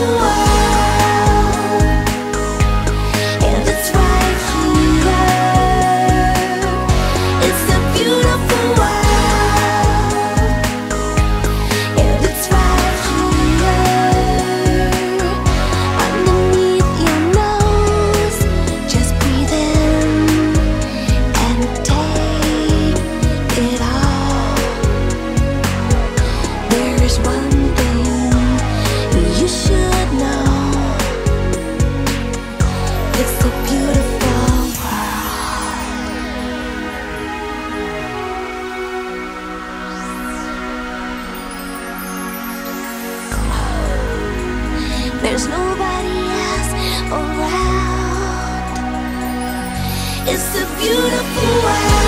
world. There's nobody else around. It's a beautiful world.